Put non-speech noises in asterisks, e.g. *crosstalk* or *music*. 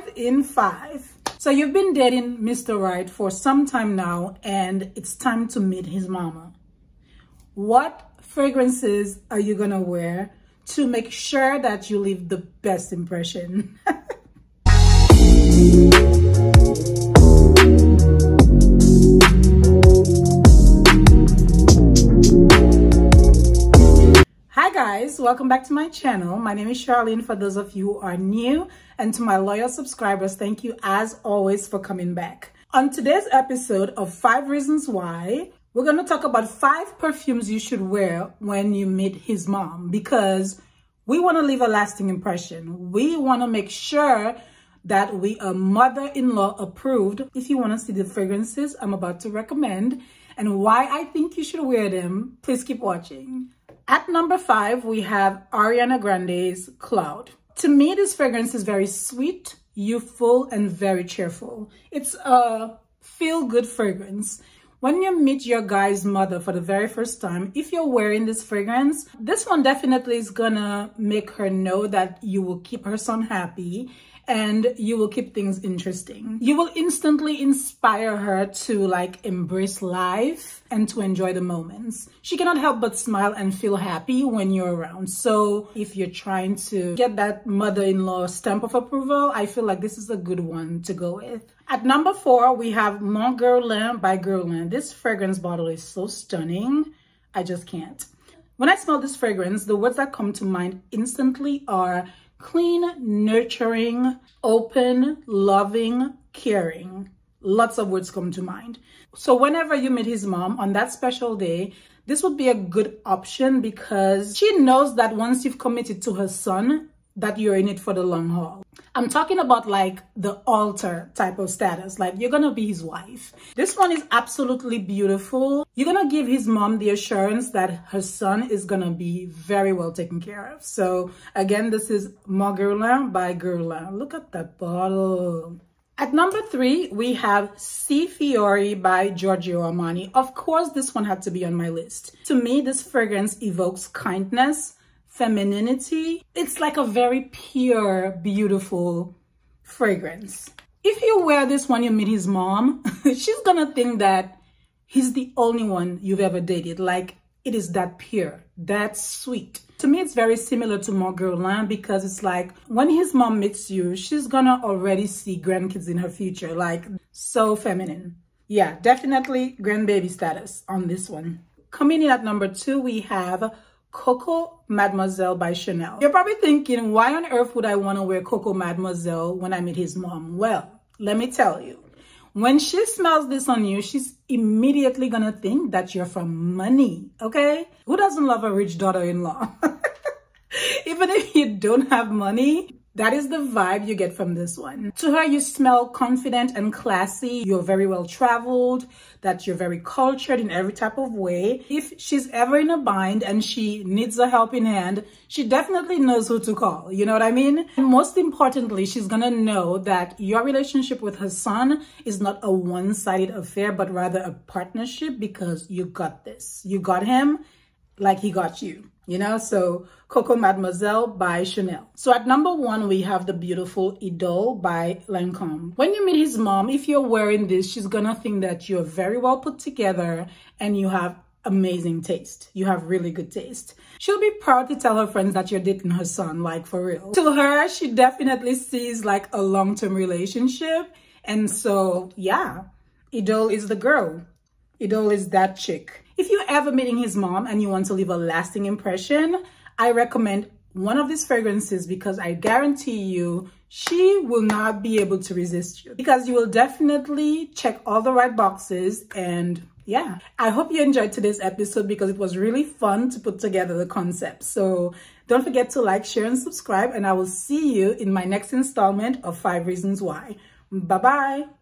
five in five. So you've been dating Mr. Right for some time now and it's time to meet his mama. What fragrances are you gonna wear to make sure that you leave the best impression? *laughs* guys, welcome back to my channel. My name is Sharline for those of you who are new and to my loyal subscribers, thank you as always for coming back. On today's episode of 5 Reasons Why, we're going to talk about 5 perfumes you should wear when you meet his mom because we want to leave a lasting impression. We want to make sure that we are mother-in-law approved. If you want to see the fragrances I'm about to recommend and why I think you should wear them, please keep watching. At number five, we have Ariana Grande's Cloud. To me, this fragrance is very sweet, youthful, and very cheerful. It's a feel-good fragrance. When you meet your guy's mother for the very first time, if you're wearing this fragrance, this one definitely is gonna make her know that you will keep her son happy and you will keep things interesting. You will instantly inspire her to like embrace life and to enjoy the moments. She cannot help but smile and feel happy when you're around. So if you're trying to get that mother-in-law stamp of approval, I feel like this is a good one to go with. At number four, we have Mon Guerlain by Guerlain. This fragrance bottle is so stunning. I just can't. When I smell this fragrance, the words that come to mind instantly are clean, nurturing, open, loving, caring. Lots of words come to mind. So whenever you meet his mom on that special day, this would be a good option because she knows that once you've committed to her son, that you're in it for the long haul. I'm talking about like the altar type of status, like you're gonna be his wife. This one is absolutely beautiful. You're gonna give his mom the assurance that her son is gonna be very well taken care of. So again, this is Guerlain by Guerlain. Look at that bottle. At number three, we have Sì Fiori by Giorgio Armani. Of course, this one had to be on my list. To me, this fragrance evokes kindness, femininity. It's like a very pure, beautiful fragrance. If you wear this when you meet his mom, *laughs* she's gonna think that he's the only one you've ever dated. Like it is that pure, that sweet. To me, it's very similar to Mon Guerlain because it's like when his mom meets you, she's gonna already see grandkids in her future, like so feminine. Yeah, definitely grandbaby status on this one. Coming in at number two, we have Coco Mademoiselle by Chanel. You're probably thinking, why on earth would I want to wear Coco Mademoiselle when I meet his mom? Well, let me tell you. When she smells this on you, she's immediately gonna think that you're from money, okay? Who doesn't love a rich daughter-in-law? *laughs* Even if you don't have money, that is the vibe you get from this one. To her, you smell confident and classy. You're very well traveled, that you're very cultured in every type of way. If she's ever in a bind and she needs a helping hand, she definitely knows who to call. You know what I mean? And most importantly, she's gonna know that your relationship with her son is not a one-sided affair, but rather a partnership because you got this. You got him like he got you you know so coco mademoiselle by chanel. So at number one we have the beautiful idole by lancome. When you meet his mom if you're wearing this she's gonna think that you're very well put together and you have amazing taste. You have really good taste. She'll be proud to tell her friends that you're dating her son like for real. To her she definitely sees like a long-term relationship. And so yeah idole is the girl. Idole is that chick if you're ever meeting his mom and you want to leave a lasting impression, I recommend one of these fragrances because I guarantee you she will not be able to resist you. Because you will definitely check all the right boxes and yeah. I hope you enjoyed today's episode because it was really fun to put together the concept. So don't forget to like share and subscribe and i will see you in my next installment of five reasons why. Bye bye